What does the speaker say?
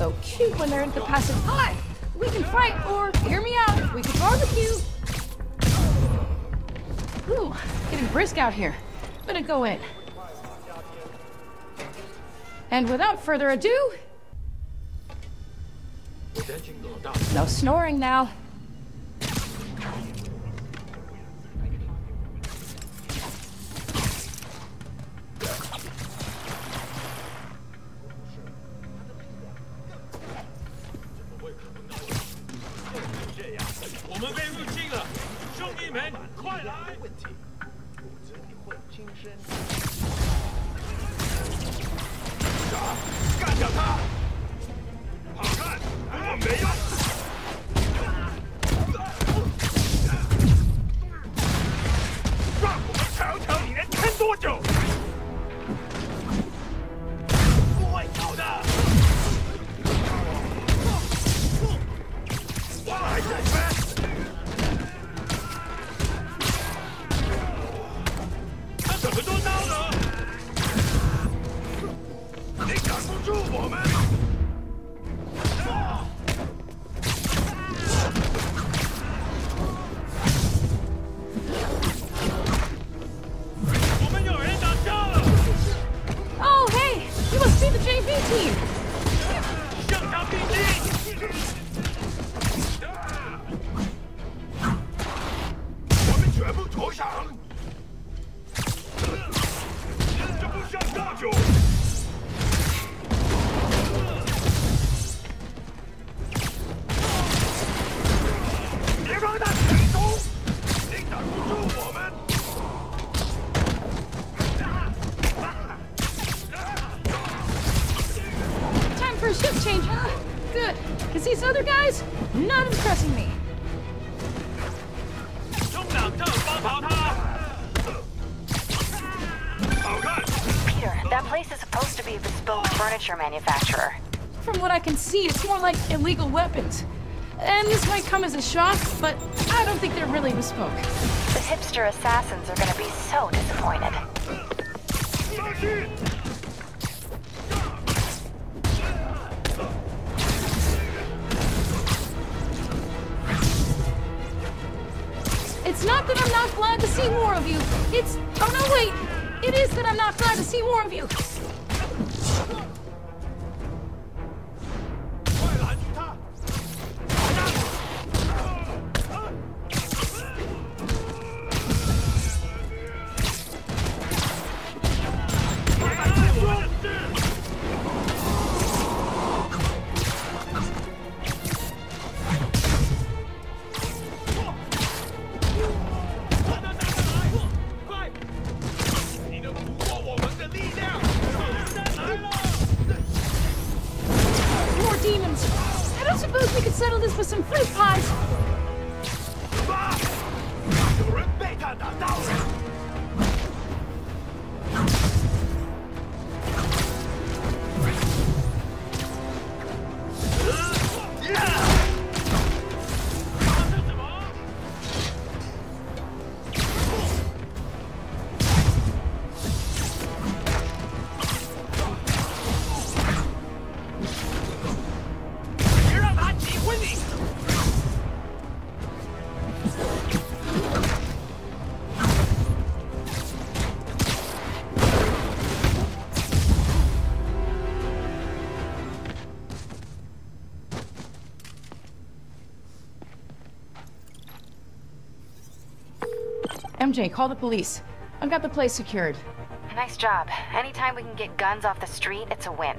so cute when they're incapacitated. Hi! We can fight, or hear me out, we can barbecue. Ooh, getting brisk out here. Better go in. And without further ado... No snoring now. team. Manufacturer. From what I can see, it's more like illegal weapons. And this might come as a shock, but I don't think they're really bespoke. The hipster assassins are gonna be so disappointed. That I'm not glad to see more of you. It's... Oh no, wait! It is that I'm not glad to see more of you. demons. I don't suppose we could settle this with some fruit pies. MJ, call the police. I've got the place secured. Nice job. Anytime we can get guns off the street, it's a win.